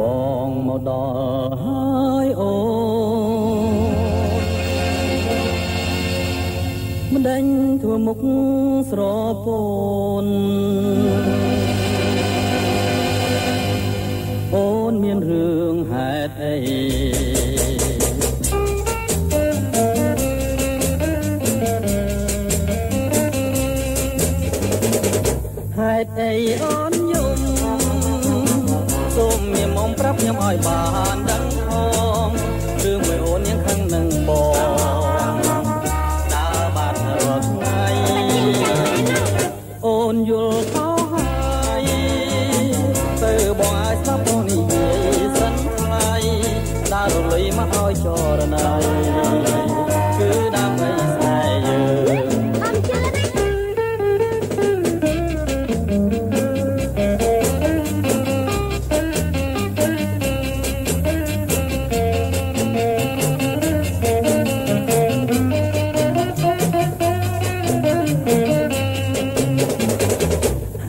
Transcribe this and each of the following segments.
បងមកដល់ហើយអូមិនដេញធ្វើមុខស្រពូនអូនមានរឿងហេតុអីហេតុអីអូន យំសូមមានមុំប្រាប់ខ្ញុំឲ្យបានដឹងផងរឿងមួយអូនยังខឹងនឹងបងដើរបាត់រាល់ថ្ងៃអូនយល់ខុសហើយទៅបងឲ្យស្ដាប់បងនិយាយសិនថ្លៃដើររលីមកឲ្យចរណៃគឺ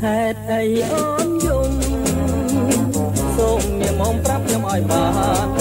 ហេតុអីអូនយំសូមមានមុំប្រាប់ខ្ញុំឲ្យបាន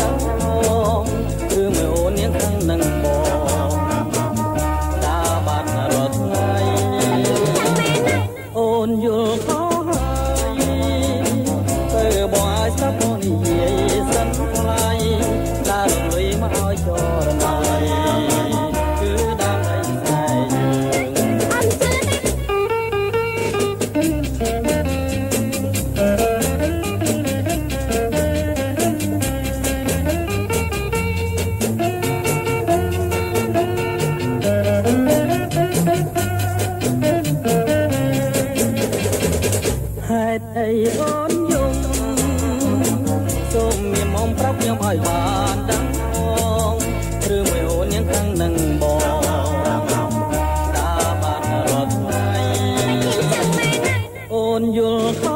អូនយំសូមមានមុំប្រាប់ខ្ញុំឲ្យបានដឹងផងព្រឺមួយអូនញ៉ាំខាងនឹងបងតាបានរត់ថ្ងៃអូនយល់